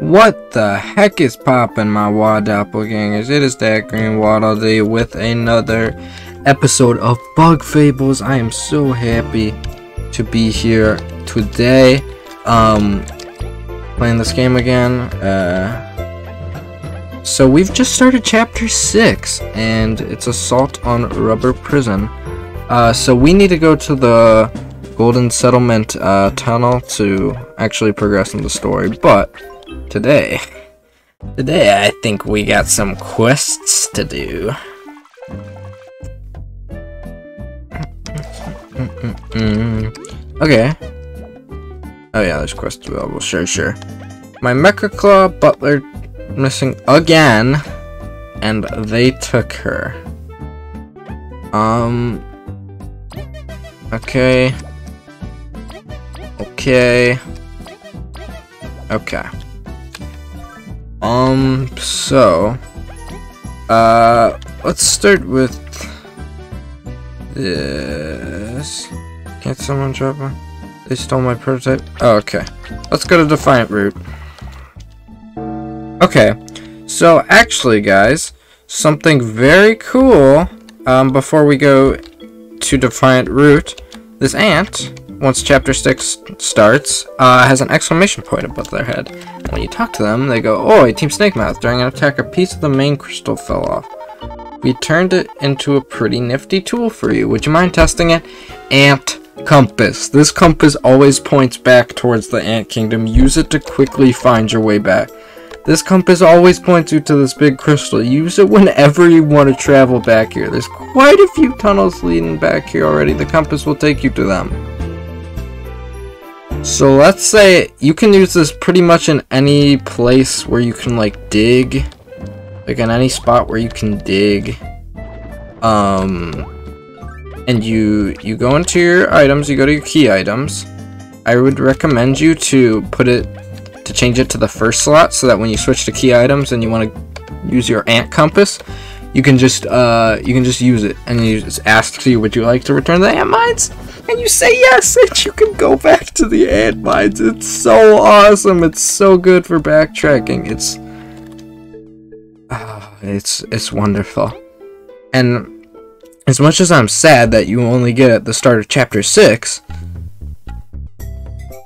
What the heck is poppin', my WA doppelgangers? It is that Green Waddle Dee with another episode of Bug Fables. I am so happy to be here today. Um, playing this game again. Uh, so we've just started chapter 6, and it's Assault on Rubber Prison. Uh, so we need to go to the Golden Settlement uh, tunnel to actually progress in the story, but today, today I think we got some quests to do. Okay. Oh yeah, there's quests available. Sure, sure. My Mecha Claw Butler missing again, and they took her. Um. Okay. Okay. Okay. Um, so, uh, let's start with this. Can't someone drop one? They stole my prototype? Oh, okay. Let's go to Defiant Root. Okay, so actually, guys, something very cool, um, before we go to Defiant Root, this ant, once chapter 6 starts, uh, has an exclamation point above their head. When you talk to them, they go, Oi, Team Snakemouth! During an attack, a piece of the main crystal fell off. We turned it into a pretty nifty tool for you. Would you mind testing it? Ant compass. This compass always points back towards the ant kingdom. Use it to quickly find your way back. This compass always points you to this big crystal. Use it whenever you want to travel back here. There's quite a few tunnels leading back here already. The compass will take you to them. So let's say you can use this pretty much in any place where you can like dig. Like in any spot where you can dig. Um and you you go into your items, you go to your key items. I would recommend you to put it to change it to the first slot so that when you switch to key items and you want to use your ant compass, you can just uh you can just use it and you just ask you would you like to return the ant mines? And you say yes, and you can go back to the ant mines. It's so awesome. It's so good for backtracking. It's, uh, it's, it's wonderful. And as much as I'm sad that you only get at the start of chapter six,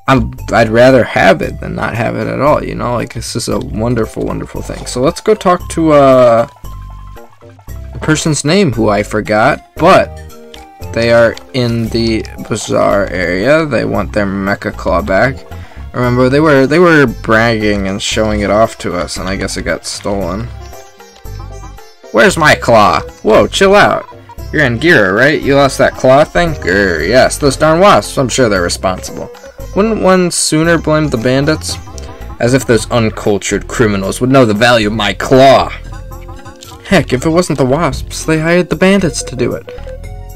I'm, I'd rather have it than not have it at all. You know, like this is a wonderful, wonderful thing. So let's go talk to uh, a person's name who I forgot, but they are in the bazaar area. They want their mecha claw back. Remember, they were they were bragging and showing it off to us, and I guess it got stolen. Where's my claw? Whoa, chill out. You're Angira, right? You lost that claw thing? Grr, yes, those darn wasps. I'm sure they're responsible. Wouldn't one sooner blame the bandits? As if those uncultured criminals would know the value of my claw. Heck, if it wasn't the wasps, they hired the bandits to do it.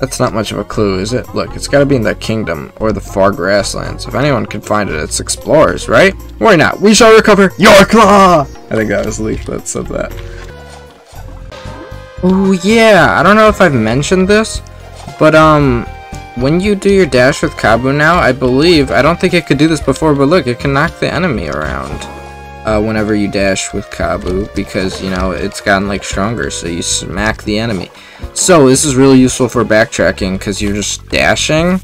That's not much of a clue, is it? Look, it's gotta be in the kingdom, or the far grasslands. If anyone can find it, it's explorers, right? Worry not, we shall recover your claw! I think that was Leif that said that. Oh yeah, I don't know if I've mentioned this, but um, when you do your dash with Kabbu now, I believe, I don't think it could do this before, but look, it can knock the enemy around uh, whenever you dash with Kabbu because, you know, it's gotten, like, stronger, so you smack the enemy. So, this is really useful for backtracking because you're just dashing,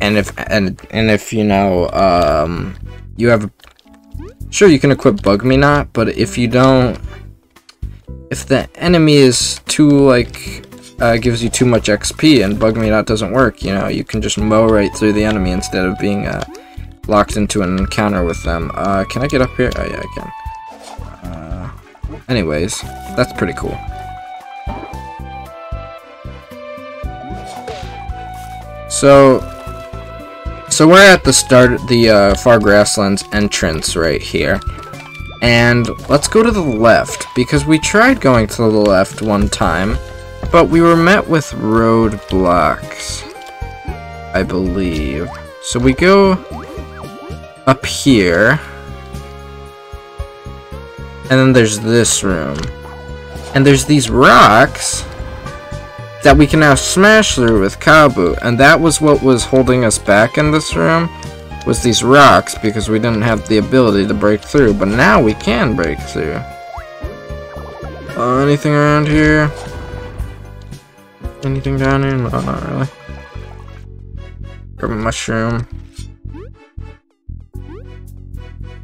and if, and, and if, you know, um, you have, sure, you can equip Bug Me Not, but if you don't, if the enemy is too, like, uh, gives you too much XP and Bug Me Not doesn't work, you know, you can just mow right through the enemy instead of being, uh, locked into an encounter with them. Uh, can I get up here? Oh, yeah, I can. Uh, anyways, that's pretty cool. So, so we're at the start, the uh, Far Grasslands entrance right here. And let's go to the left, because we tried going to the left one time, but we were met with roadblocks, I believe. So we go up here. And then there's this room. And there's these rocks that we can now smash through with Kabbu. And that was what was holding us back in this room. was these rocks because we didn't have the ability to break through, but now we can break through. Uh, anything around here? Anything down here? No, not really. Grab a mushroom.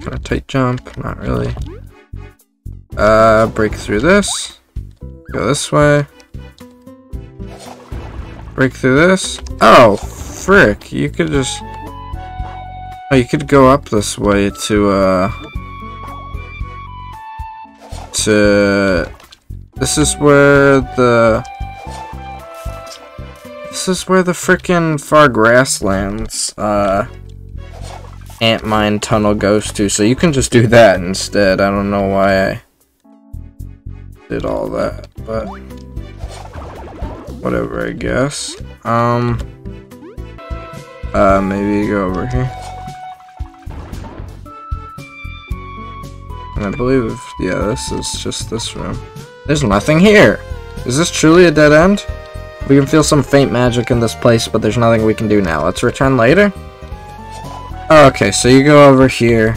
Of tight jump, not really. Uh, break through this. Go this way. Break through this. Oh, frick. You could just... Oh, you could go up this way to, uh... To... This is where the... This is where the frickin' far grasslands, uh... Ant mine tunnel goes to, so you can just do that instead. I don't know why I did all that, but whatever, I guess. Um, uh, maybe go over here. And I believe, yeah, this is just this room. There's nothing here! Is this truly a dead end? We can feel some faint magic in this place, but there's nothing we can do now. Let's return later? Okay, so you go over here,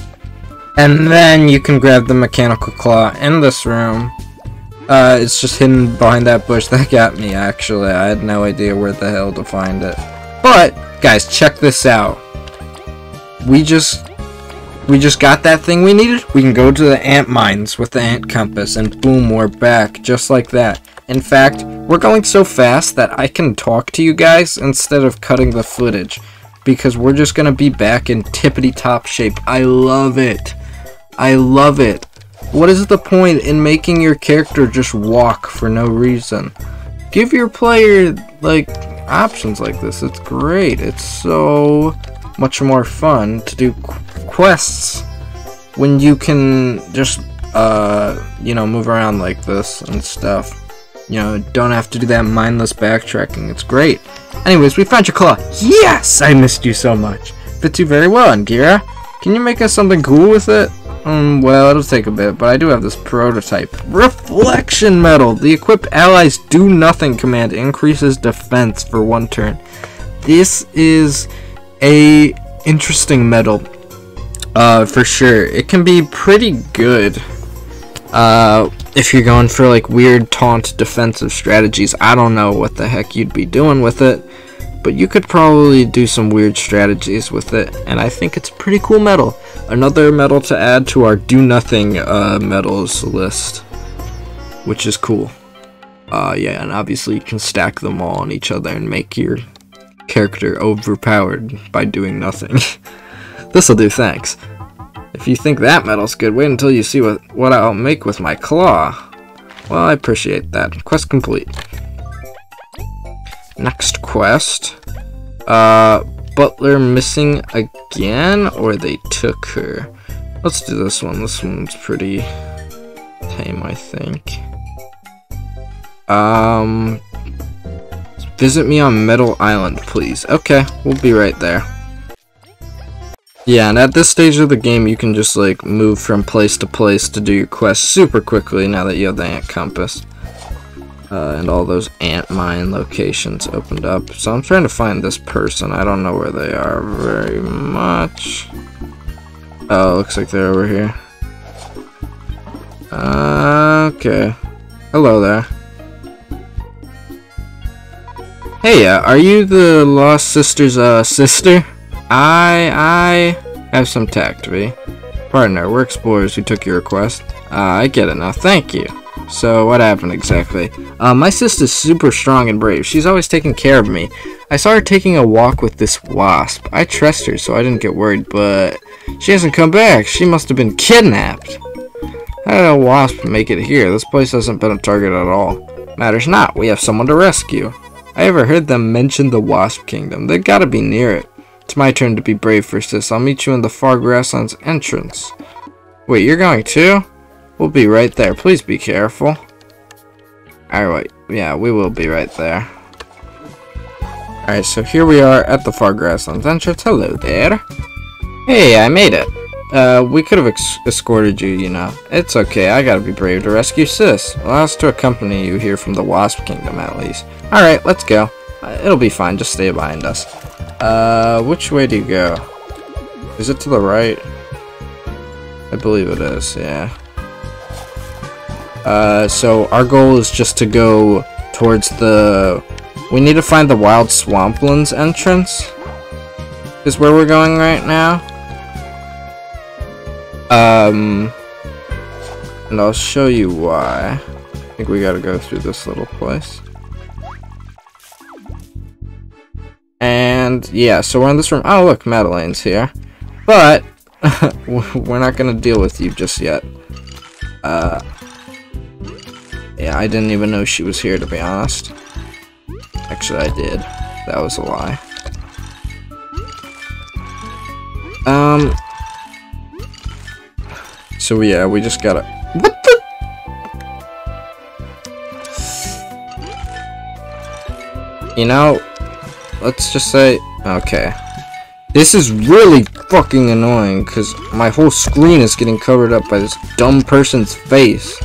and then you can grab the mechanical claw in this room. Uh, it's just hidden behind that bush. That got me, actually. I had no idea where the hell to find it. But, guys, check this out. We just... We just got that thing we needed. We can go to the ant mines with the ant compass, and boom, we're back. Just like that. In fact, we're going so fast that I can talk to you guys instead of cutting the footage because we're just gonna be back in tippity top shape. I love it. I love it. What is the point in making your character just walk for no reason? Give your player, like, options like this. It's great. It's so much more fun to do qu quests when you can just, uh, you know, move around like this and stuff. You know, don't have to do that mindless backtracking. It's great. Anyways, we found your claw. Yes! I missed you so much. Fit you very well, Angira. Can you make us something cool with it? Um, well, it'll take a bit, but I do have this prototype. Reflection Medal! The equipped allies do nothing command increases defense for one turn. This is a interesting medal, Uh, for sure. It can be pretty good. Uh, if you're going for like weird taunt defensive strategies, I don't know what the heck you'd be doing with it, but you could probably do some weird strategies with it, and I think it's pretty cool medal. Another medal to add to our do nothing uh, medals list, which is cool. Uh, yeah, and obviously you can stack them all on each other and make your character overpowered by doing nothing. This'll do, thanks. If you think that medal's good, wait until you see what, what I'll make with my claw. Well, I appreciate that. Quest complete. Next quest. Uh, Butler missing again? Or they took her? Let's do this one. This one's pretty tame, I think. Um, visit me on Metal Island, please. Okay, we'll be right there. Yeah, and at this stage of the game, you can just, like, move from place to place to do your quest super quickly now that you have the ant compass. Uh, and all those ant mine locations opened up. So I'm trying to find this person. I don't know where they are very much. Oh, looks like they're over here. Uh, okay. Hello there. Hey, uh, are you the Lost Sister's, uh, sister? I, I have some tact, Vi. Partner, we're explorers who took your request. Uh, I get it now, thank you. So, what happened exactly? Uh, my sister's super strong and brave. She's always taking care of me. I saw her taking a walk with this wasp. I trust her, so I didn't get worried, but she hasn't come back. She must have been kidnapped. How did a wasp make it here? This place hasn't been a target at all. Matters not, we have someone to rescue. I ever heard them mention the Wasp Kingdom. They gotta be near it. My turn to be brave for sis. I'll meet you in the far grasslands entrance. Wait, you're going too? We'll be right there. Please be careful. Alright, yeah, we will be right there. Alright, so here we are at the far grasslands entrance. Hello there. Hey, I made it. Uh, we could have escorted you, you know. It's okay, I gotta be brave to rescue sis. Allow us to accompany you here from the Wasp Kingdom, at least. Alright, let's go. Uh, it'll be fine, just stay behind us. Uh, which way do you go? Is it to the right? I believe it is, yeah. Uh, so our goal is just to go towards the... We need to find the Wild Swamplands entrance. Is where we're going right now. Um, and I'll show you why. I think we gotta go through this little place. And yeah, so we're in this room. Oh, look, Madeline's here. But we're not gonna deal with you just yet. Uh, yeah, I didn't even know she was here, to be honest. Actually, I did. That was a lie. Um. So yeah, we just gotta. What the? You know, let's just say, okay. This is really fucking annoying because my whole screen is getting covered up by this dumb person's face.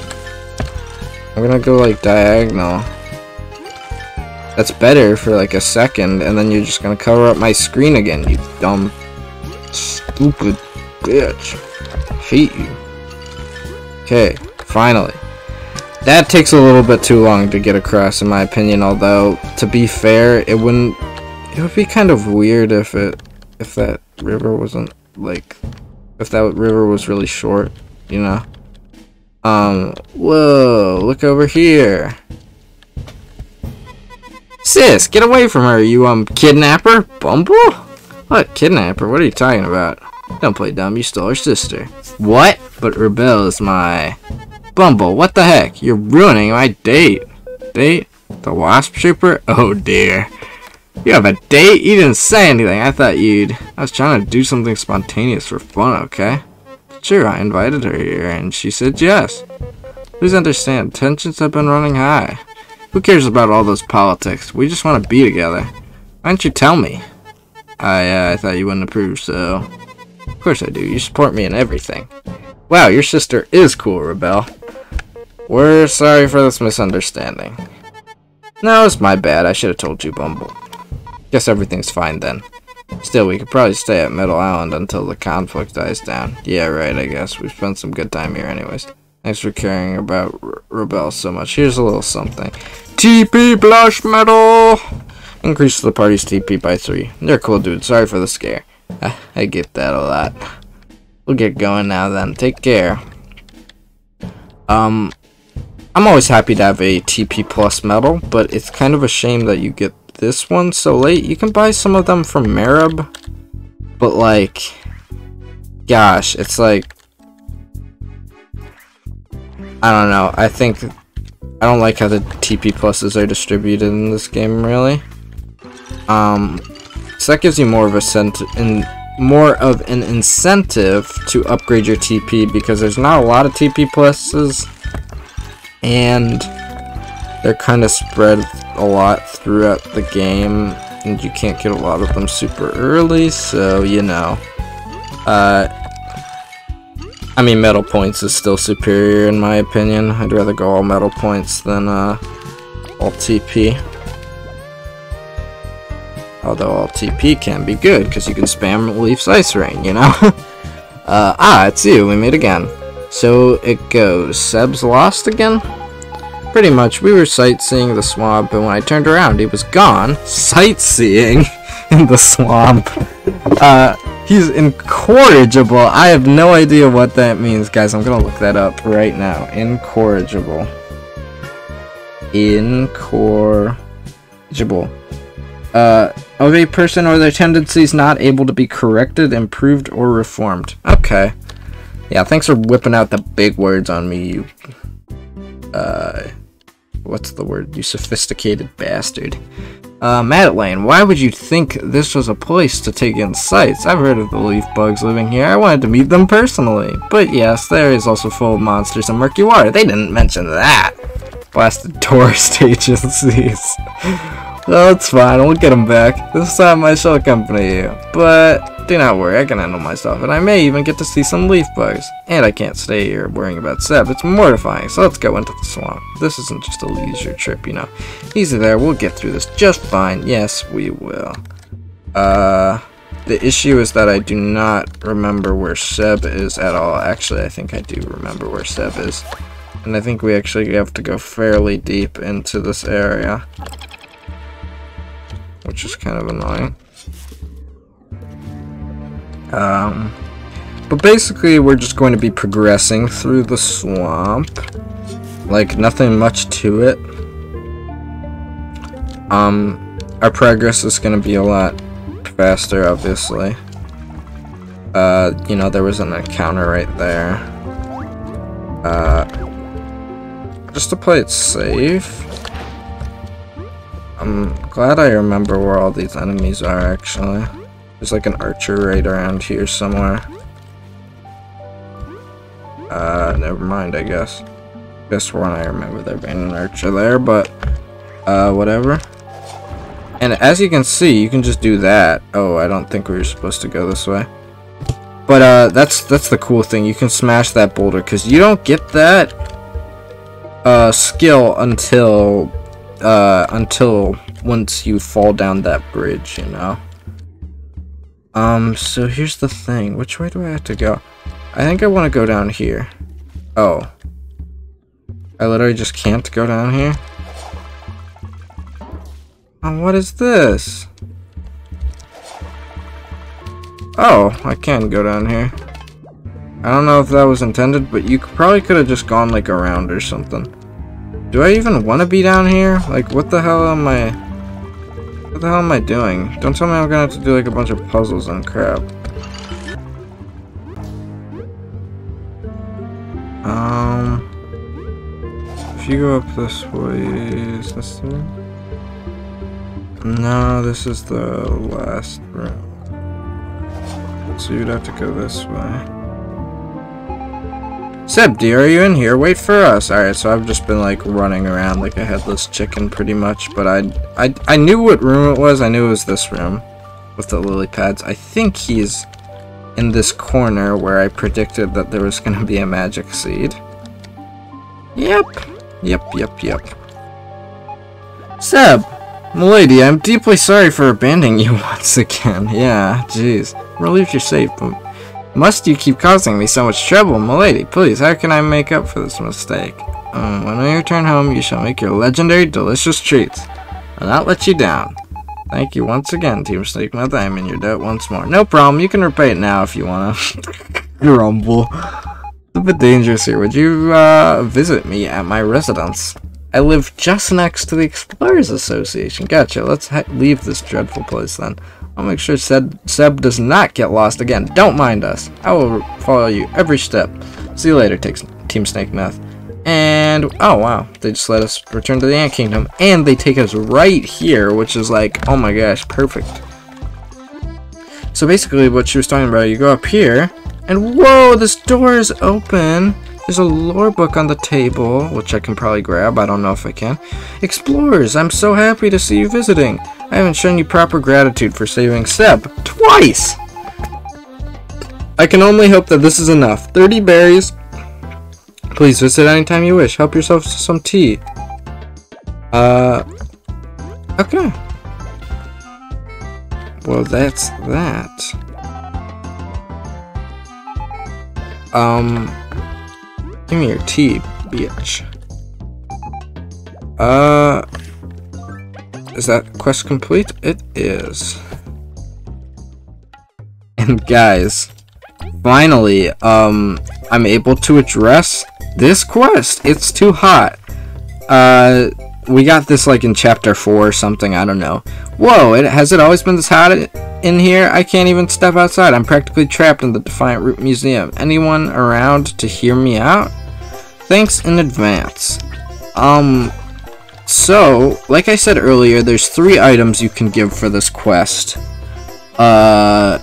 I'm gonna go like diagonal. That's better for like a second and then you're just gonna cover up my screen again, you dumb, stupid bitch. Hate you. Okay, finally. That takes a little bit too long to get across in my opinion, although to be fair, it wouldn't it would be kind of weird if it if that river wasn't like if that river was really short, you know. Um, whoa, look over here. Sis, get away from her, you, um, kidnapper? Bumble? What, kidnapper? What are you talking about? Don't play dumb, you stole her sister. What? But Rebel is my... Bumble, what the heck? You're ruining my date. Date? The Wasp Trooper? Oh dear. You have a date? You didn't say anything. I thought you'd... I was trying to do something spontaneous for fun, okay? Sure, I invited her here, and she said yes. Please understand, tensions have been running high. Who cares about all those politics? We just want to be together. Why don't you tell me? I, uh, I thought you wouldn't approve, so... Of course I do. You support me in everything. Wow, your sister is cool, Rebel. We're sorry for this misunderstanding. No, it's my bad. I should have told you, Bumble. Guess everything's fine then. Still, we could probably stay at Middle Island until the conflict dies down. Yeah, right, I guess. We've spent some good time here anyways. Thanks for caring about R Rebel so much. Here's a little something. TP Plus Medal! Increase the party's TP by 3. They're cool dude. Sorry for the scare. I get that a lot. We'll get going now then. Take care. Um, I'm always happy to have a TP plus medal, but it's kind of a shame that you get this one so late. You can buy some of them from Merib, but like, gosh, it's like, I don't know. I think, I don't like how the TP pluses are distributed in this game, really. Um, so that gives you more of a cent in more of an incentive to upgrade your TP because there's not a lot of TP pluses and they're kind of spread a lot throughout the game, and you can't get a lot of them super early, so, you know. Uh, I mean, medal points is still superior in my opinion. I'd rather go all medal points than uh, all TP. Although all TP can be good, because you can spam Leif's Ice Rain, you know? uh, ah, it's you, we meet again. So it goes, Seb's lost again? Pretty much, we were sightseeing the swamp, and when I turned around, he was gone. Sightseeing in the swamp. Uh, he's incorrigible. I have no idea what that means, guys. I'm gonna look that up right now. Incorrigible. Incorrigible. Uh, of a person or their tendencies not able to be corrected, improved, or reformed. Okay. Yeah, thanks for whipping out the big words on me, you... Uh what's the word? You sophisticated bastard. Uh, Madeline, why would you think this was a place to take in sights? I've heard of the leaf bugs living here. I wanted to meet them personally. But yes, there is also full of monsters and murky water. They didn't mention that. Blasted tourist agencies. well, it's fine. We'll get them back. This time I shall accompany you. But do not worry, I can handle myself, and I may even get to see some leaf bugs. And I can't stay here worrying about Seb, it's mortifying, so let's go into the swamp. This isn't just a leisure trip, you know. Easy there, we'll get through this just fine. Yes, we will. Uh... the issue is that I do not remember where Seb is at all. Actually, I think I do remember where Seb is. And I think we actually have to go fairly deep into this area. Which is kind of annoying. Um, but basically, we're just going to be progressing through the swamp. Like, nothing much to it. Um, our progress is going to be a lot faster, obviously. Uh, you know, there was an encounter right there. Uh, just to play it safe. I'm glad I remember where all these enemies are, actually. There's like an archer right around here somewhere. Uh, never mind, I guess. Guess one I remember there being an archer there, but, uh, whatever. And as you can see, you can just do that. Oh, I don't think we were supposed to go this way. But, uh, that's, that's the cool thing. You can smash that boulder, because you don't get that, uh, skill until, uh, until once you fall down that bridge, you know? Um, so here's the thing. Which way do I have to go? I think I want to go down here. Oh. I literally just can't go down here? Oh, what is this? Oh, I can go down here. I don't know if that was intended, but you probably could have just gone like around or something. Do I even want to be down here? Like, what the hell am I... What the hell am I doing? Don't tell me I'm gonna have to do like a bunch of puzzles and crap. Um... If you go up this way, is this the room? No, this is the last room. So you'd have to go this way. Seb, dear, are you in here? Wait for us. Alright, so I've just been like running around like a headless chicken pretty much, but I, I, I knew what room it was. I knew it was this room with the lily pads. I think he's in this corner where I predicted that there was going to be a magic seed. Yep. Yep, yep, yep. Seb! Milady, I'm deeply sorry for abandoning you once again. Yeah, jeez. Relieved you're safe, but must you keep causing me so much trouble, milady? Please, how can I make up for this mistake? Um, when we return home, you shall make your legendary delicious treats. I'll not let you down. Thank you once again, Team Snakemouth. I am in your debt once more. No problem, you can repay it now if you wanna. Grumble. It's a bit dangerous here. Would you, uh, visit me at my residence? I live just next to the Explorers Association. Gotcha, let's leave this dreadful place then. I'll make sure Seb, Seb does not get lost again. Don't mind us. I will follow you every step. See you later, Team Snakemouth. And, oh wow, they just let us return to the Ant Kingdom. And they take us right here, which is like, oh my gosh, perfect. So basically what she was talking about, you go up here, and whoa, this door is open. There's a lore book on the table, which I can probably grab. I don't know if I can. Explorers, I'm so happy to see you visiting. I haven't shown you proper gratitude for saving Seb. Twice! I can only hope that this is enough. 30 berries. Please visit anytime you wish. Help yourself to some tea. Uh... Okay. Well, that's that. Um... Give me your tea, bitch. Uh... Is that quest complete? It is. And guys, finally, um, I'm able to address this quest. It's too hot. Uh, we got this like in chapter 4 or something, I don't know. Whoa, it, has it always been this hot in here? I can't even step outside. I'm practically trapped in the Defiant Root Museum. Anyone around to hear me out? Thanks in advance. Um, so, like I said earlier, there's three items you can give for this quest. Uh,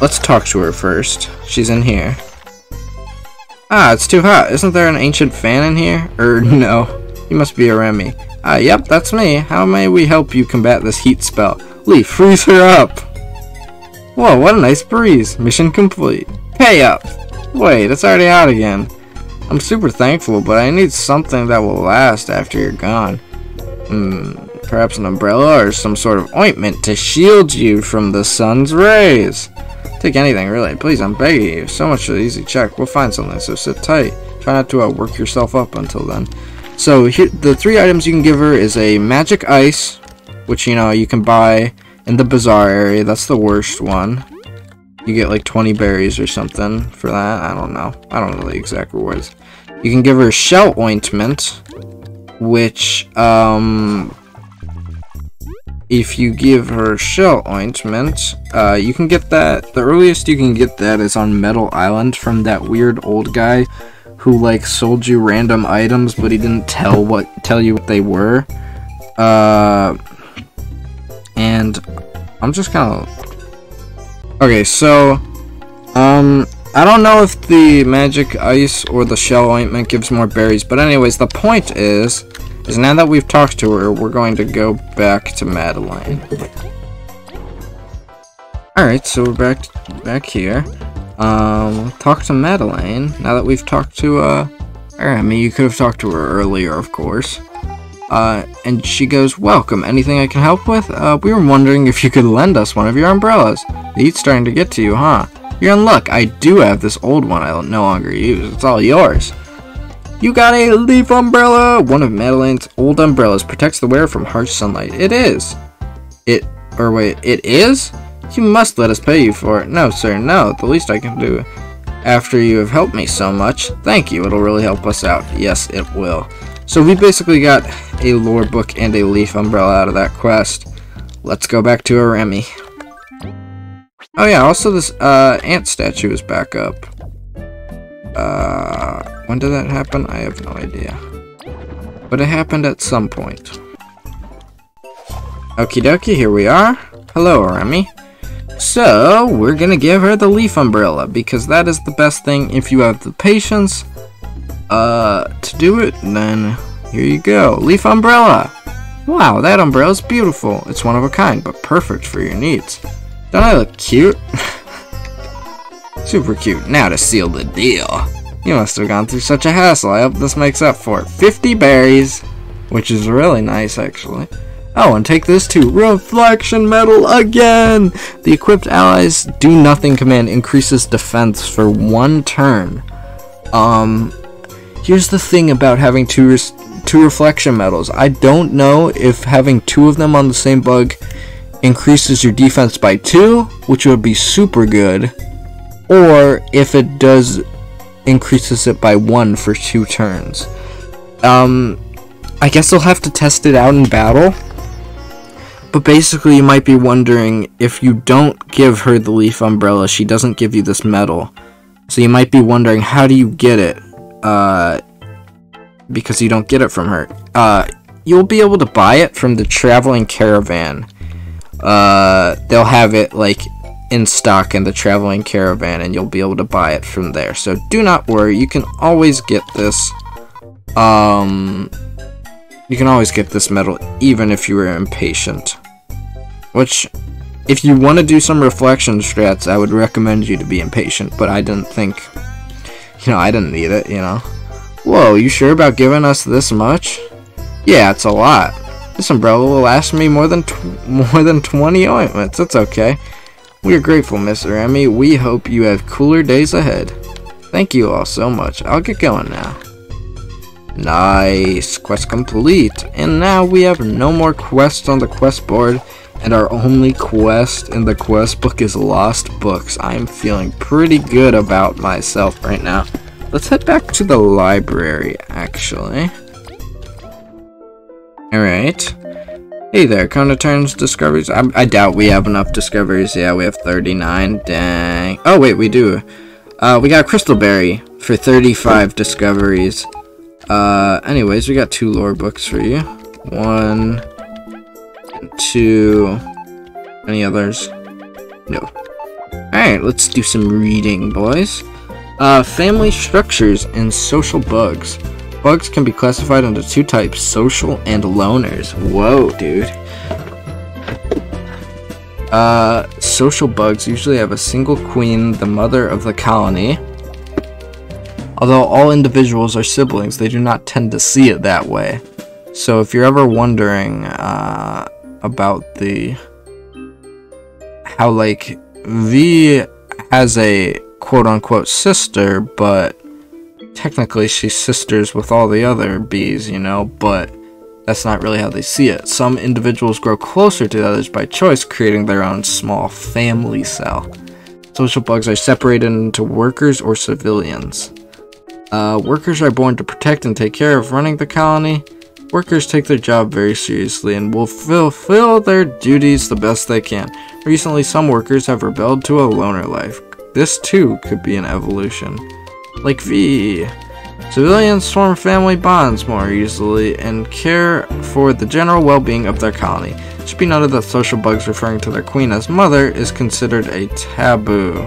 let's talk to her first. She's in here. Ah, it's too hot. Isn't there an ancient fan in here? Er, no. You must be a Remy. Ah, yep, that's me. How may we help you combat this heat spell? Leif, freeze her up! Whoa, what a nice breeze. Mission complete. Pay up! Wait, it's already out again. I'm super thankful, but I need something that will last after you're gone. Hmm, Perhaps an umbrella or some sort of ointment to shield you from the sun's rays. Take anything, really. Please, I'm begging you. So much for the easy check. We'll find something, so sit tight. Try not to uh, work yourself up until then. So, here, the three items you can give her is a magic ice, which, you know, you can buy in the bazaar area. That's the worst one. You get like 20 berries or something for that. I don't know. I don't know the exact rewards. You can give her shell ointment, which, um, if you give her shell ointment, uh, you can get that, the earliest you can get that is on Metal Island from that weird old guy who, like, sold you random items, but he didn't tell what, tell you what they were. Uh, and I'm just kind of, okay, so, um, I don't know if the magic ice or the shell ointment gives more berries, but anyways, the point is, is now that we've talked to her, we're going to go back to Madeline. Alright, so we're back back here. Um, talk to Madeline. Now that we've talked to, uh, I mean, you could have talked to her earlier, of course. Uh, and she goes, Welcome, anything I can help with? Uh, we were wondering if you could lend us one of your umbrellas. The heat's starting to get to you, huh? You're in luck. I do have this old one I no longer use. It's all yours. You got a leaf umbrella! One of Madeline's old umbrellas protects the wearer from harsh sunlight. It is. It, or wait, it is? You must let us pay you for it. No, sir, no. The least I can do after you have helped me so much. Thank you. It'll really help us out. Yes, it will. So we basically got a lore book and a leaf umbrella out of that quest. Let's go back to Aremi. Oh yeah, also this uh, ant statue is back up. Uh, when did that happen? I have no idea. But it happened at some point. Okie dokie, here we are. Hello, Remy. So, we're gonna give her the leaf umbrella, because that is the best thing if you have the patience uh, to do it, then here you go. Leaf umbrella! Wow, that umbrella is beautiful. It's one of a kind, but perfect for your needs. Don't I look cute? Super cute. Now to seal the deal. You must have gone through such a hassle. I hope this makes up for it. 50 berries, which is really nice, actually. Oh, and take this too. Reflection Medal again! The equipped allies do nothing command increases defense for one turn. Um, here's the thing about having two, two reflection medals. I don't know if having two of them on the same bug increases your defense by two, which would be super good, or if it does increases it by one for two turns. Um, I guess I'll have to test it out in battle. But basically, you might be wondering if you don't give her the leaf umbrella, she doesn't give you this medal. So you might be wondering, how do you get it? Uh, because you don't get it from her. Uh, you'll be able to buy it from the traveling caravan. Uh, they'll have it like in stock in the traveling caravan and you'll be able to buy it from there. So do not worry, you can always get this um you can always get this medal even if you are impatient. Which if you want to do some reflection strats, I would recommend you to be impatient, but I didn't think you know, I didn't need it, you know. Whoa, you sure about giving us this much? Yeah, it's a lot. This umbrella will last me more than more than 20 ointments. That's okay. We are grateful, Mr. Emmy. We hope you have cooler days ahead. Thank you all so much. I'll get going now. Nice. Quest complete. And now we have no more quests on the quest board. And our only quest in the quest book is Lost Books. I'm feeling pretty good about myself right now. Let's head back to the library, actually. Alright. Hey there, Kona turns discoveries. I, I, doubt we have enough discoveries. Yeah, we have 39. Dang. Oh, wait, we do. Uh, we got Crystal Berry for 35 discoveries. Uh, anyways, we got two lore books for you. One, two, any others? No. Alright, let's do some reading, boys. Uh, family structures and social bugs. Bugs can be classified into two types, social and loners. Whoa, dude. Uh, social bugs usually have a single queen, the mother of the colony. Although all individuals are siblings, they do not tend to see it that way. So if you're ever wondering uh, about the how like Vi has a quote unquote sister, but technically she's sisters with all the other bees, you know, but that's not really how they see it. Some individuals grow closer to others by choice, creating their own small family cell. Social bugs are separated into workers or civilians. Uh, workers are born to protect and take care of running the colony. Workers take their job very seriously and will fulfill their duties the best they can. Recently, some workers have rebelled to a loner life. This too could be an evolution. Like Vi. Civilians form family bonds more easily and care for the general well-being of their colony. It should be noted that social bugs referring to their queen as mother is considered a taboo.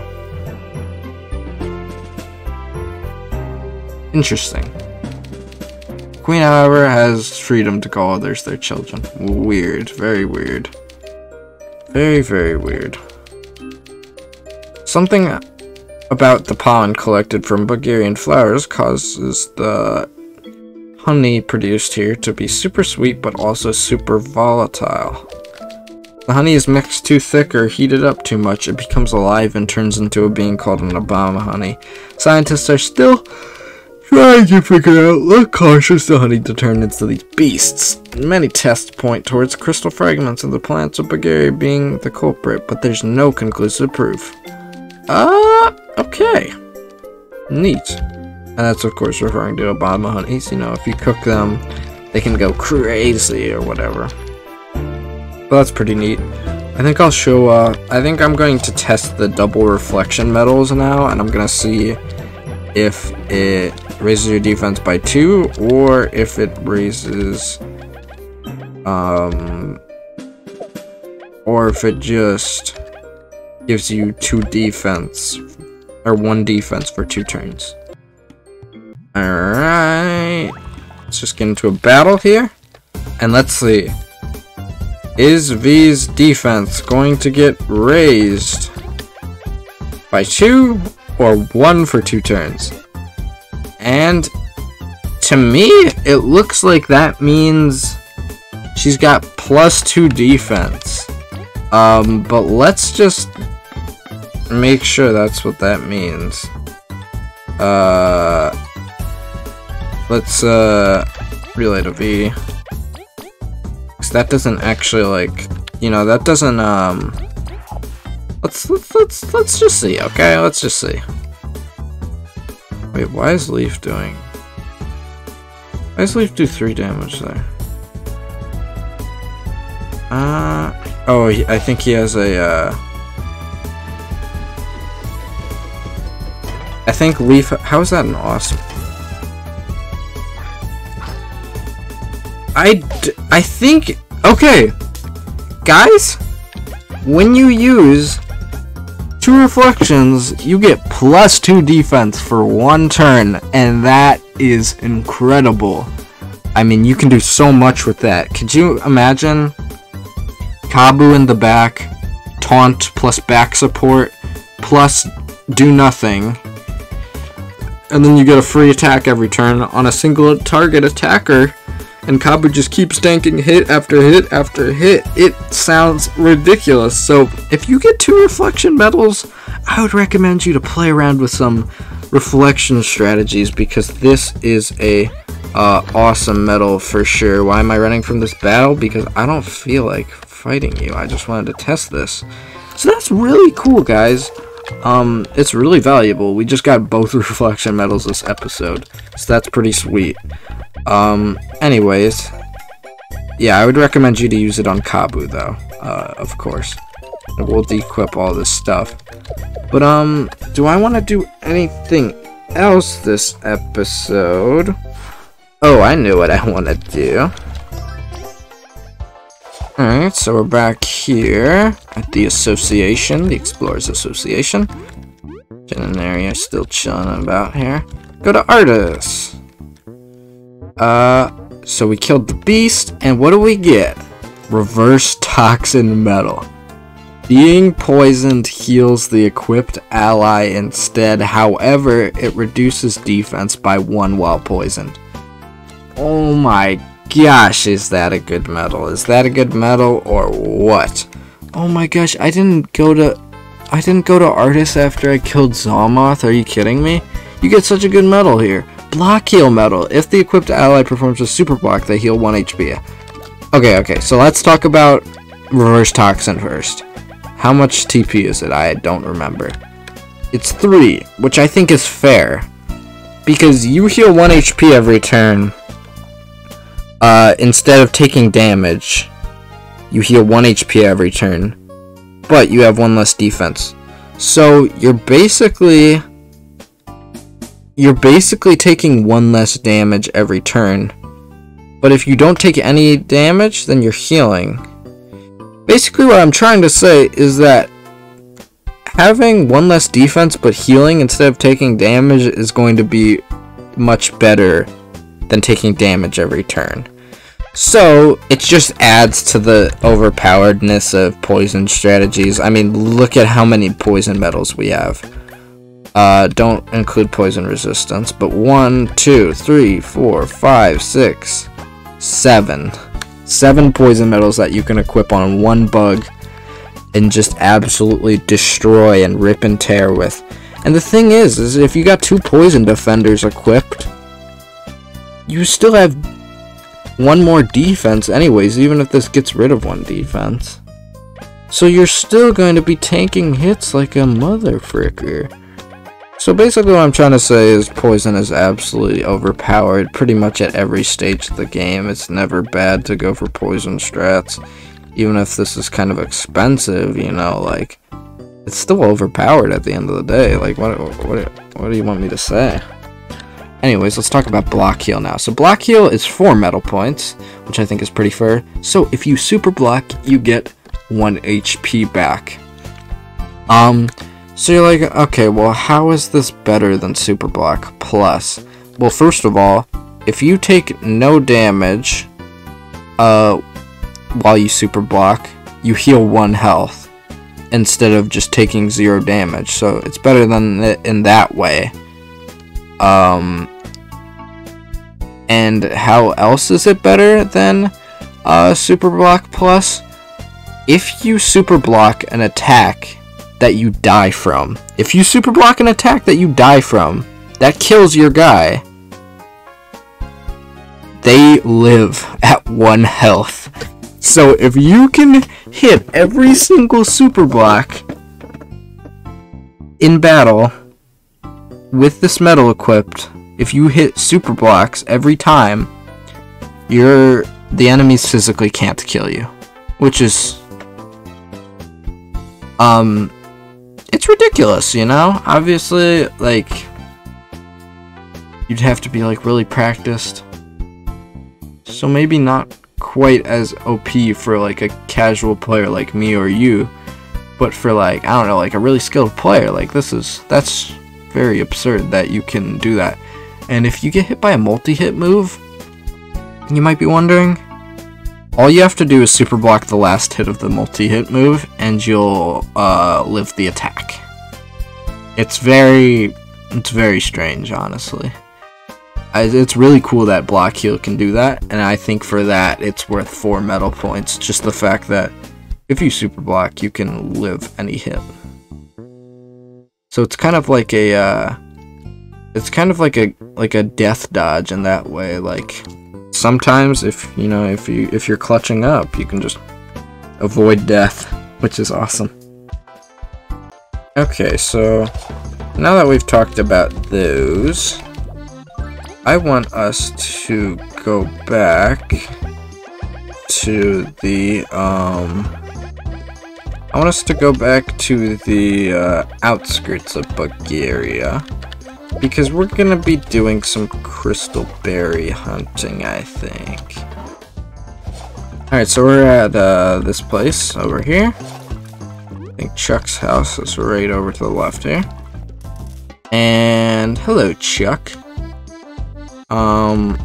Interesting. Queen, however, has freedom to call others their children. Weird. Very weird. Very, very weird. Something about the pollen collected from Bugarian flowers causes the honey produced here to be super sweet but also super volatile. The honey is mixed too thick or heated up too much, it becomes alive and turns into a being called an Abomihoney. Scientists are still trying to figure out what causes the honey to turn into these beasts. Many tests point towards crystal fragments of the plants of Bugaria being the culprit, but there's no conclusive proof. Ah, uh, okay. Neat. And that's of course referring to Abomihoneys. You know, if you cook them, they can go crazy or whatever. But that's pretty neat. I think I'll show, uh, I think I'm going to test the double reflection medals now, and I'm gonna see if it raises your defense by two or if it raises um or if it just gives you two defense or one defense for two turns. Alright let's just get into a battle here and let's see. Is Vi's defense going to get raised by two or one for two turns and to me, it looks like that means she's got plus two defense. Um, but let's just make sure that's what that means. Uh, let's, uh, relay to Vi. Cause that doesn't actually, like, you know, that doesn't, um, let's, let's, let's, let's just see, okay? Let's just see. Wait, why is Leif doing... Why does Leif do 3 damage there? Uh... Oh, I think he has a, uh... I think Leif... How is that an awesome... I, I think... Okay! Guys! When you use two reflections, you get plus two defense for one turn, and that is incredible. I mean, you can do so much with that. Could you imagine Kabbu in the back, taunt plus back support, plus do nothing, and then you get a free attack every turn on a single target attacker and Kabbu just keeps tanking hit after hit after hit. It sounds ridiculous. So if you get two reflection medals, I would recommend you to play around with some reflection strategies because this is a uh, awesome medal for sure. Why am I running from this battle? Because I don't feel like fighting you. I just wanted to test this. So that's really cool, guys. Um, it's really valuable. We just got both reflection medals this episode, so that's pretty sweet. Um, anyways, yeah, I would recommend you to use it on Kabbu, though, uh, of course. We'll dequip all this stuff. But, um, do I want to do anything else this episode? Oh, I knew what I want to do. Alright, so we're back here at the association, the Explorers Association. Jen and are still chilling about here. Go to Artis. Uh, so we killed the beast, and what do we get? Reverse Toxin Medal. Being poisoned heals the equipped ally instead, however, it reduces defense by 1 while poisoned. Oh my gosh, is that a good medal? Is that a good medal or what? Oh my gosh, I didn't go to I didn't go to Artist after I killed Zommoth. Are you kidding me? You get such a good medal here. Block heal medal. If the equipped ally performs a super block, they heal 1 HP. Okay, okay, so let's talk about reverse toxin first. How much TP is it? I don't remember. It's 3, which I think is fair. Because you heal 1 HP every turn. Uh, instead of taking damage, you heal 1 HP every turn but you have one less defense. So you're basically you're basically taking one less damage every turn. But if you don't take any damage, then you're healing. Basically what I'm trying to say is that having one less defense but healing instead of taking damage is going to be much better than taking damage every turn. So, it just adds to the overpoweredness of poison strategies. I mean, look at how many poison medals we have. Uh, don't include poison resistance, but one, two, three, four, five, six, seven. Seven poison medals that you can equip on one bug and just absolutely destroy and rip and tear with. And the thing is, is if you got two poison defenders equipped, you still have one more defense anyways, even if this gets rid of one defense. So you're still going to be tanking hits like a mother fricker. So basically what I'm trying to say is Poison is absolutely overpowered pretty much at every stage of the game. It's never bad to go for Poison strats. Even if this is kind of expensive, you know, like, it's still overpowered at the end of the day. Like, what, what, what do you want me to say? Anyways, let's talk about block heal now. So block heal is 4 medal points, which I think is pretty fair. So if you super block, you get 1 HP back. Um, so you're like, okay, well how is this better than super block plus? Well, first of all, if you take no damage, uh, while you super block, you heal 1 health instead of just taking 0 damage. So it's better than in that way. Um, and how else is it better than uh, Super Block Plus? If you Super Block an attack that you die from, if you Super Block an attack that you die from, that kills your guy, they live at one health. So if you can hit every single Super Block in battle, with this medal equipped, if you hit super blocks every time, you're the enemies physically can't kill you, which is um it's ridiculous, you know? Obviously, like you'd have to be like really practiced. So maybe not quite as OP for like a casual player like me or you, but for like I don't know, like a really skilled player, like this is that's very absurd that you can do that. And if you get hit by a multi-hit move, you might be wondering, all you have to do is super block the last hit of the multi-hit move, and you'll uh, live the attack. It's very, it's very strange, honestly. It's really cool that block heal can do that, and I think for that it's worth 4 medal points. Just the fact that if you super block, you can live any hit. So it's kind of like a, uh, it's kind of like a like a death dodge in that way. Like sometimes, if you know, if you if you're clutching up, you can just avoid death, which is awesome. Okay, so now that we've talked about those, I want us to go back to the um I want us to go back to the uh, outskirts of Bugaria. Because we're gonna be doing some crystal berry hunting, I think. Alright, so we're at uh, this place over here. I think Chuck's house is right over to the left here. And hello, Chuck. Um,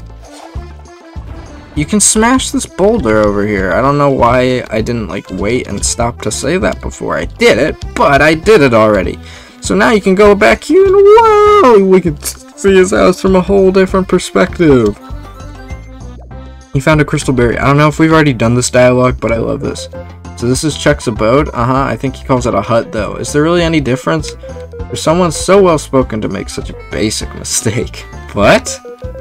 you can smash this boulder over here. I don't know why I didn't like wait and stop to say that before I did it, but I did it already. So now you can go back here and whoa, we can see his house from a whole different perspective. He found a crystal berry. I don't know if we've already done this dialogue, but I love this. So this is Chuck's abode. Uh-huh. I think he calls it a hut, though. Is there really any difference? For someone so well-spoken to make such a basic mistake. What?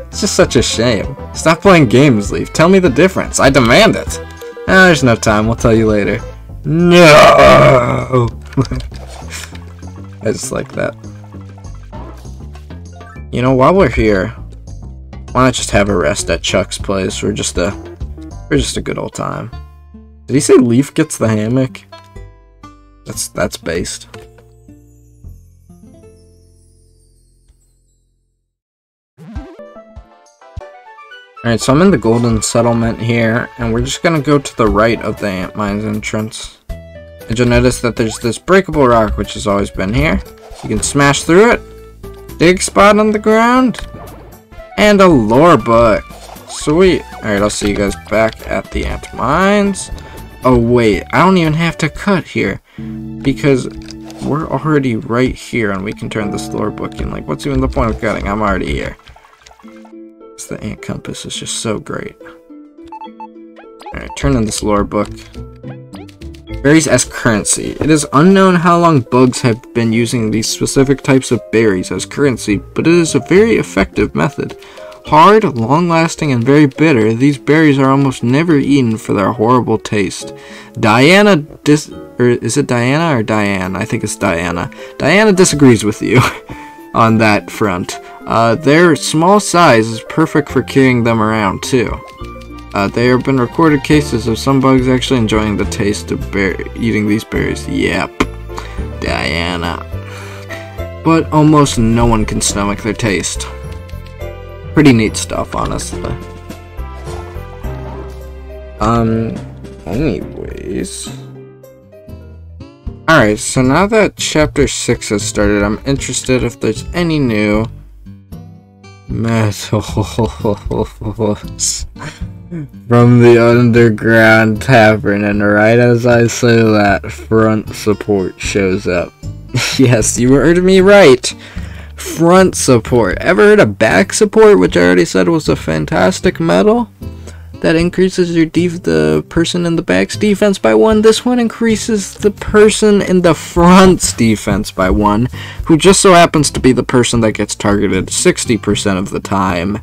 It's just such a shame. Stop playing games, Leif. Tell me the difference. I demand it. Ah, there's no time. We'll tell you later. No! I just like that. You know, while we're here, why not just have a rest at Chuck's place for just a for just a good old time? Did he say Leif gets the hammock? That's that's based. Alright, so I'm in the Golden Settlement here, and we're just gonna go to the right of the Ant Mines entrance. And you'll notice that there's this breakable rock, which has always been here. You can smash through it. Dig spot on the ground. And a lore book. Sweet. Alright, I'll see you guys back at the Ant Mines. Oh, wait. I don't even have to cut here. Because we're already right here, and we can turn this lore book in. Like, what's even the point of cutting? I'm already here It's the ant compass is just so great. Alright, turn in this lore book. Berries as currency. It is unknown how long bugs have been using these specific types of berries as currency, but it is a very effective method. Hard, long-lasting, and very bitter, these berries are almost never eaten for their horrible taste. Diana dis- or is it Diana or Diane? I think it's Diana. Diana disagrees with you on that front. Uh, their small size is perfect for carrying them around too. Uh, there have been recorded cases of some bugs actually enjoying the taste of bear eating these berries. Yep, Diana. But almost no one can stomach their taste. Pretty neat stuff, honestly. Um, anyways... Alright, so now that chapter 6 has started, I'm interested if there's any new medals from the underground tavern, and right as I say that, front support shows up. yes, you heard me right. Front support. Ever heard of back support, which I already said was a fantastic medal? that increases your def the person in the back's defense by one. This one increases the person in the front's defense by one, who just so happens to be the person that gets targeted 60% of the time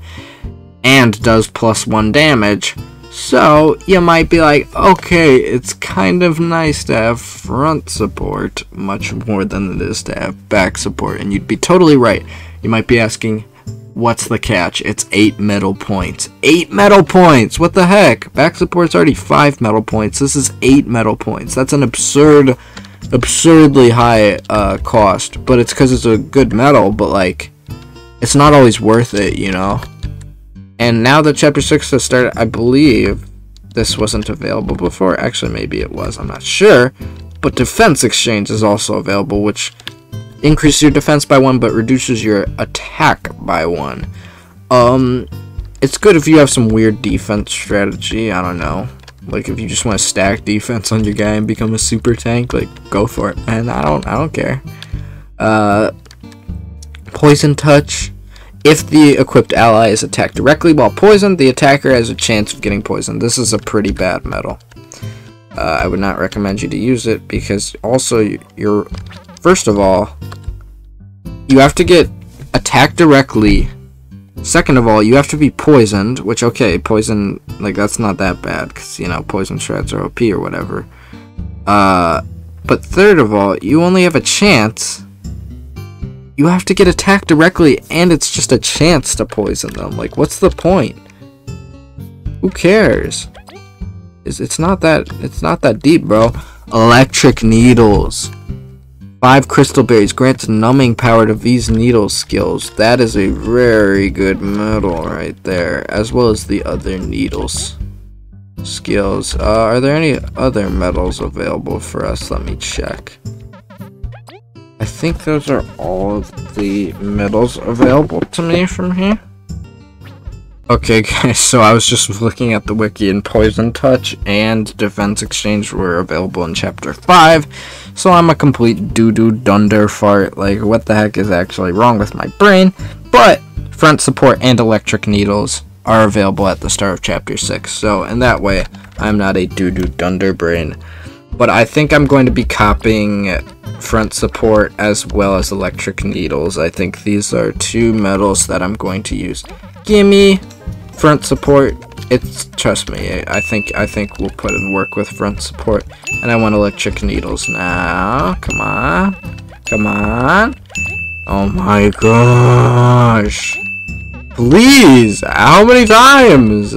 and does plus one damage. So, you might be like, okay, it's kind of nice to have front support much more than it is to have back support, and you'd be totally right. You might be asking, What's the catch? It's 8 medal points. 8 medal points! What the heck? Back support's already 5 medal points. This is 8 medal points. That's an absurd, absurdly high uh, cost. But it's because it's a good medal, but like, it's not always worth it, you know? And now that Chapter 6 has started, I believe this wasn't available before. Actually, maybe it was. I'm not sure. But Defense Exchange is also available, which increases your defense by one, but reduces your attack by one. Um, it's good if you have some weird defense strategy. I don't know. Like if you just want to stack defense on your guy and become a super tank, like go for it, man. I don't, I don't care. Uh, poison touch. If the equipped ally is attacked directly while poisoned, the attacker has a chance of getting poisoned. This is a pretty bad medal. Uh, I would not recommend you to use it because also you're First of all, you have to get attacked directly. Second of all, you have to be poisoned, which, okay, poison, like, that's not that bad, because, you know, poison shreds are OP or whatever. Uh, but third of all, you only have a chance. You have to get attacked directly, and it's just a chance to poison them. Like, what's the point? Who cares? It's, it's not that, it's not that deep, bro. Electric needles. Five crystal berries grants numbing power to these needle skills. That is a very good medal right there, as well as the other needles skills. Uh, are there any other medals available for us? Let me check. I think those are all of the medals available to me from here. Okay guys, so I was just looking at the wiki and Poison Touch and Defense Exchange were available in Chapter 5, so I'm a complete doo-doo dunder fart, like what the heck is actually wrong with my brain, but Front Support and Electric Needles are available at the start of chapter 6. So in that way, I'm not a doo-doo dunder brain. But I think I'm going to be copying front support as well as electric needles. I think these are two medals that I'm going to use. Gimme front support. It's trust me. I think I think we'll put in work with front support, and I want electric needles now. Come on, come on. Oh my gosh! Please, how many times?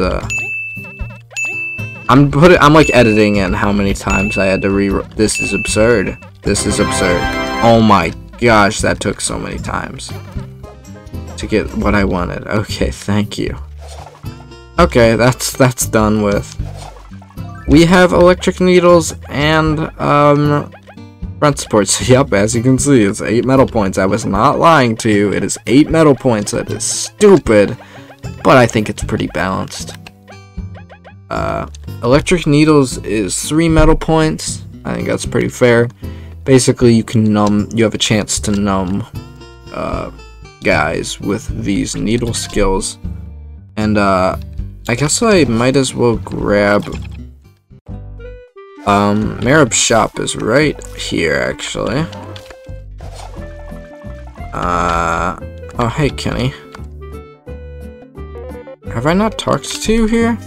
I'm putting. I'm like editing in how many times I had to re. This is absurd. This is absurd. Oh my gosh, that took so many times to get what I wanted. Okay, thank you. Okay, that's that's done with. We have electric needles and um front supports. Yep, as you can see, it's eight medal points. I was not lying to you. It is eight medal points. That is stupid, but I think it's pretty balanced. Uh, electric needles is three medal points. I think that's pretty fair basically you can numb you have a chance to numb uh, guys with these needle skills and uh, I guess I might as well grab um Merab's shop is right here actually uh oh hey Kenny have I not talked to you here?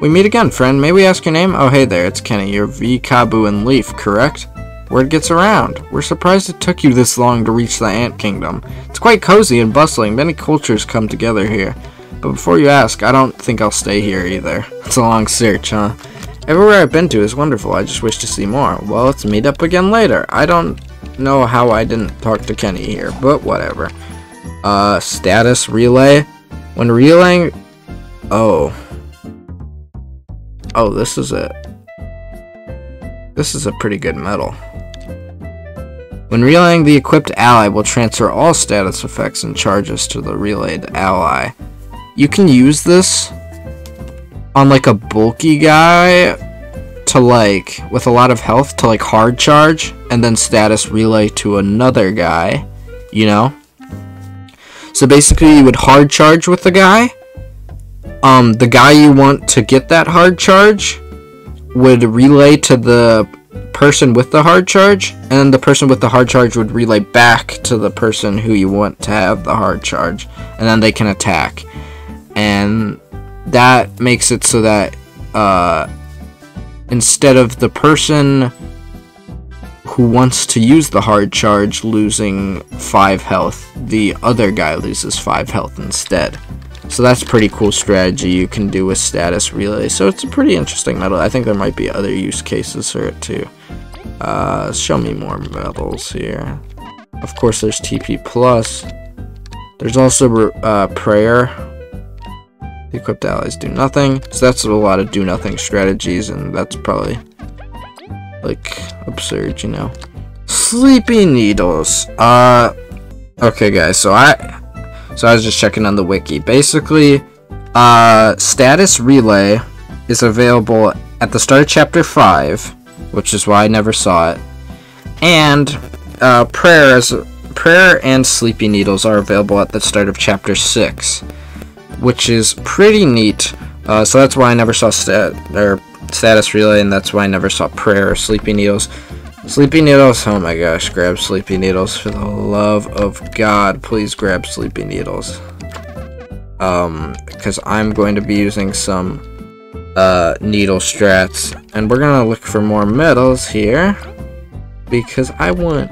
We meet again, friend. May we ask your name? Oh, hey there, it's Kenny. You're Vi, Kabbu, and Leif, correct? Word gets around. We're surprised it took you this long to reach the Ant Kingdom. It's quite cozy and bustling. Many cultures come together here. But before you ask, I don't think I'll stay here either. It's a long search, huh? Everywhere I've been to is wonderful. I just wish to see more. Well, let's meet up again later. I don't know how I didn't talk to Kenny here, but whatever. Uh, status relay. When relaying... Oh. Oh, this is it. This is a pretty good medal. When relaying, the equipped ally will transfer all status effects and charges to the relayed ally. You can use this on like a bulky guy to like, with a lot of health, to like hard charge, and then status relay to another guy, you know? So basically you would hard charge with the guy, um, the guy you want to get that hard charge would relay to the person with the hard charge, and then the person with the hard charge would relay back to the person who you want to have the hard charge, and then they can attack. And that makes it so that uh, instead of the person who wants to use the hard charge losing 5 health, the other guy loses 5 health instead. So that's pretty cool strategy you can do with status relay. So it's a pretty interesting medal. I think there might be other use cases for it too. Uh, show me more medals here. Of course, there's TP plus. There's also uh, prayer. The equipped allies do nothing. So that's a lot of do nothing strategies, and that's probably like absurd, you know. Sleepy needles. Uh, okay, guys. So I so I was just checking on the wiki. Basically, uh, status relay is available at the start of chapter 5, which is why I never saw it. And uh, prayers, prayer and sleepy needles are available at the start of chapter 6, which is pretty neat. Uh, so that's why I never saw stat or status relay, and that's why I never saw prayer or sleepy needles. Sleepy Needles, oh my gosh, grab Sleepy Needles for the love of God, please grab Sleepy Needles. Um, because I'm going to be using some, uh, needle strats, and we're gonna look for more medals here, because I want,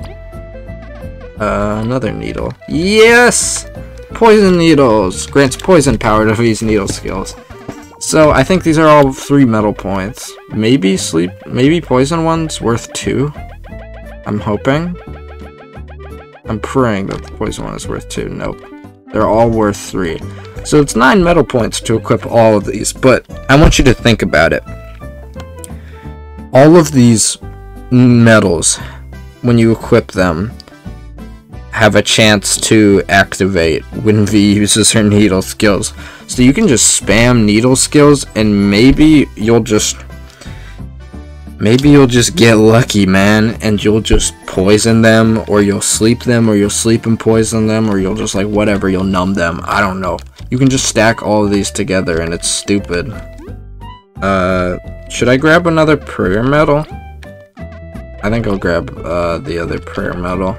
uh, another needle. Yes! Poison Needles! Grants poison power to these needle skills. So I think these are all three medal points. Maybe sleep, maybe poison one's worth two. I'm hoping. I'm praying that the poison one is worth two. Nope. They're all worth three. So it's nine medal points to equip all of these, but I want you to think about it. All of these medals, when you equip them, have a chance to activate when Vi uses her needle skills. So you can just spam needle skills and maybe you'll just maybe you'll just get lucky, man, and you'll just poison them or you'll sleep them or you'll sleep and poison them or you'll just like whatever, you'll numb them. I don't know. you can just stack all of these together and it's stupid. Uh, should I grab another prayer medal? I think I'll grab uh, the other prayer medal.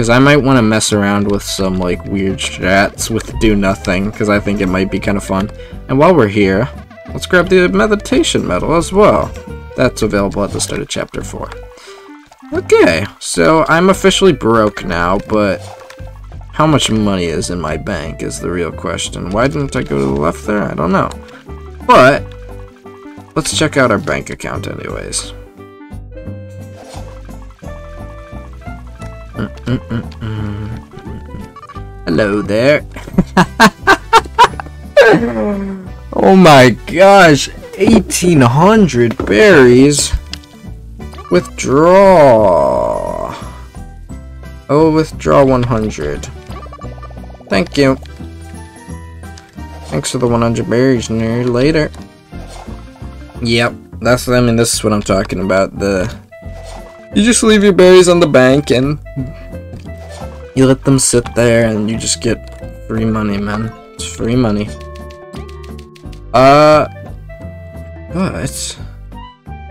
Because I might want to mess around with some like weird strats with do nothing. Because I think it might be kind of fun. And while we're here, let's grab the meditation medal as well. That's available at the start of chapter 4. Okay, so I'm officially broke now, but how much money is in my bank is the real question. Why didn't I go to the left there? I don't know. But, let's check out our bank account anyways. Hello there. oh my gosh, 1800 berries. Withdraw. Oh, withdraw 100. Thank you. Thanks for the 100 berries, nerd. Later. Yep, that's, I mean, this is what I'm talking about. The You just leave your berries on the bank and you let them sit there and you just get free money, man. It's free money. Uh, but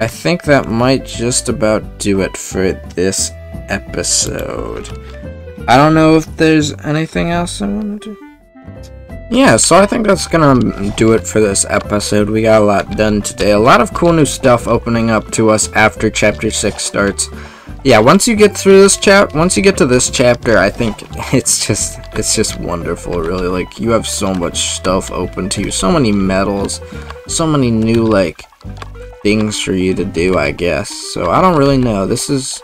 I think that might just about do it for this episode. I don't know if there's anything else I want to do. Yeah, so I think that's gonna do it for this episode. We got a lot done today. A lot of cool new stuff opening up to us after Chapter 6 starts. Yeah, once you get through this chap, once you get to this chapter, I think it's just, it's just wonderful, really. Like, you have so much stuff open to you. So many medals, so many new, like, things for you to do, I guess. So I don't really know. This is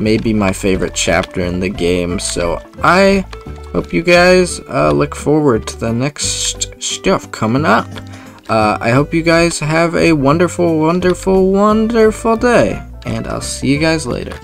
maybe my favorite chapter in the game. So I hope you guys uh, look forward to the next stuff coming up. Uh, I hope you guys have a wonderful, wonderful, wonderful day. And I'll see you guys later.